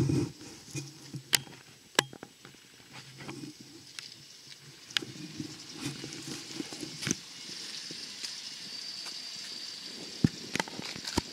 Mm-hmm.